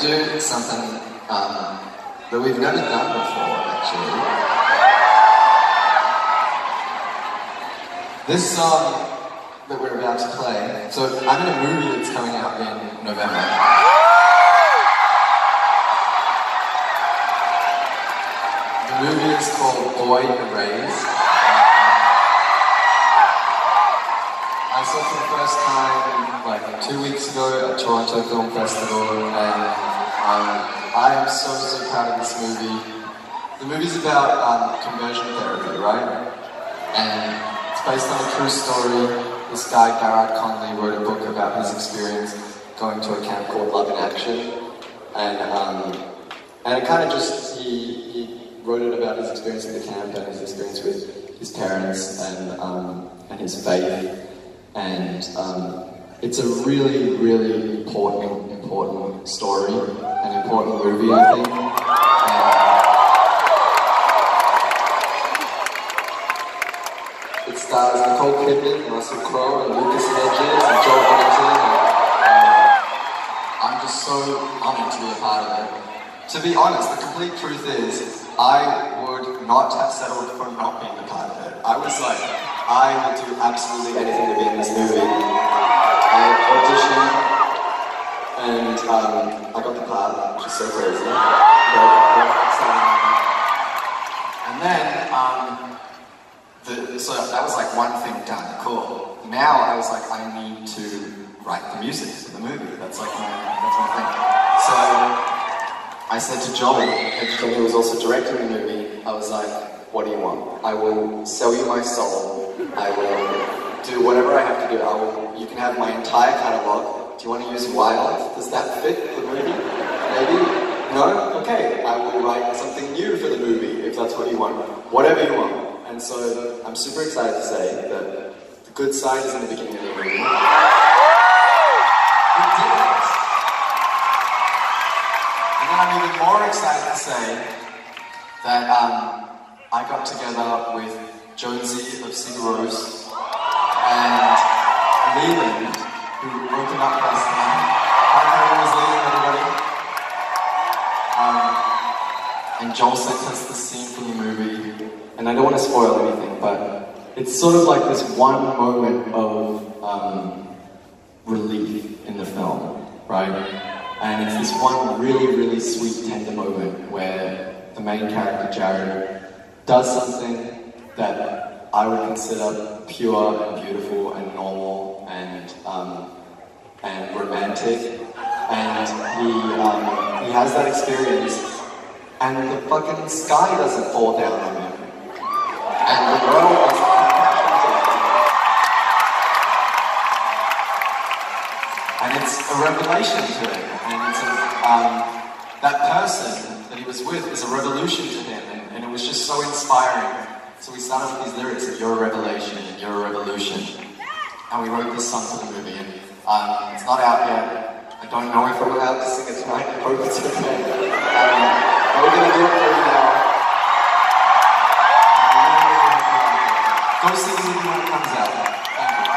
do something um, that we've never done before, actually. This song that we're about to play, so I'm in a movie that's coming out in November. The movie is called Boy Erased. I saw for the first time like two weeks ago at Toronto Film Festival, and um, I am so so proud of this movie. The movie's about um, conversion therapy, right? And it's based on a true story. This guy Garrard Conley wrote a book about his experience going to a camp called Love in Action, and um, and it kind of just he, he wrote it about his experience at the camp and his experience with his parents and um, and his faith and um, it's a really, really important, important story, an important movie, I think. And it stars Nicole Kidman, Russell Crowe, and Lucas Hedges, and Joel Edgerton. And, uh, I'm just so honored to be a part of it. To be honest, the complete truth is, I would not have settled for not being a part of it. I was like, I would do absolutely anything to be in this movie. I auditioned and um, I got the part, which is so crazy. And then, um, the, so that was like one thing done, cool. Now I was like, I need to write the music for the movie. That's like my, that's my thing. So I said to Joel, who was also directing the movie, I was like, what do you want? I will sell you my soul I will do whatever I have to do. I will, you can have my entire catalog. Do you want to use wildlife? Does that fit the movie? Maybe? No? Okay. I will write something new for the movie if that's what you want. Whatever you want. And so I'm super excited to say that the good side is in the beginning of the movie. We did it. And then I'm even more excited to say that um, I got together with Jónsi of Sigur Rós, and Leland, who opened up last night. Hi, everybody. Um, and Joel sent us the scene from the movie, and I don't want to spoil anything, but it's sort of like this one moment of um, relief in the film, right? And it's this one really, really sweet, tender moment where the main character, Jared, does something that I would consider pure and beautiful and normal and um, and romantic. And he um, he has that experience, and the fucking sky doesn't fall down on him, and the world is and it's a revelation to him, and it's a, um, that person that he was with is a revolution to him, and, and it was just so inspiring. So we started with these lyrics of your revelation and your revolution. And we wrote this song for the movie. And um, it's not out yet. I don't know if we're allowed to sing it tonight. I hope it's okay. Um, but we're going to do it for you now. Go see it when it comes out. Thank you.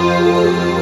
Música